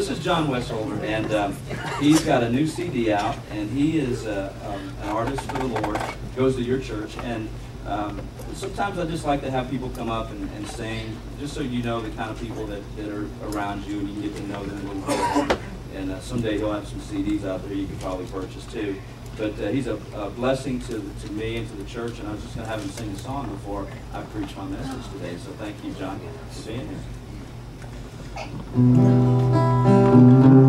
This is John Westholder, and um, he's got a new CD out, and he is uh, um, an artist for the Lord, goes to your church, and um, sometimes I just like to have people come up and, and sing, just so you know the kind of people that, that are around you, and you get to know them a little bit. And uh, someday he'll have some CDs out there you can probably purchase too. But uh, he's a, a blessing to, to me and to the church, and I was just going to have him sing a song before I preach my message today. So thank you, John, for being here. Long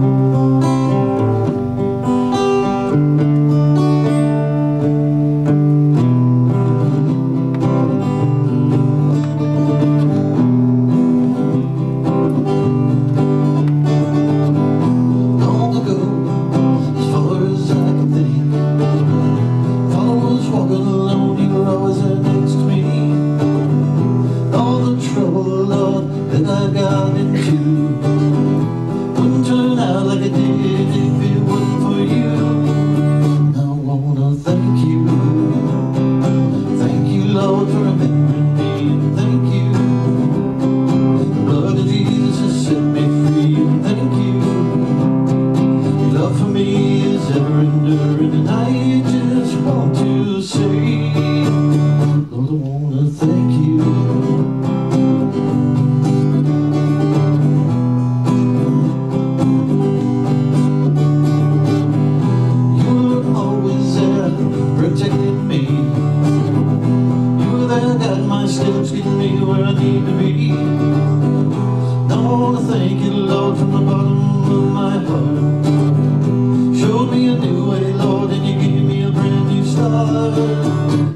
There, guiding my steps, getting me where I need to be. I wanna thank you, Lord, from the bottom of my heart. Showed me a new way, Lord, and you gave me a brand new start.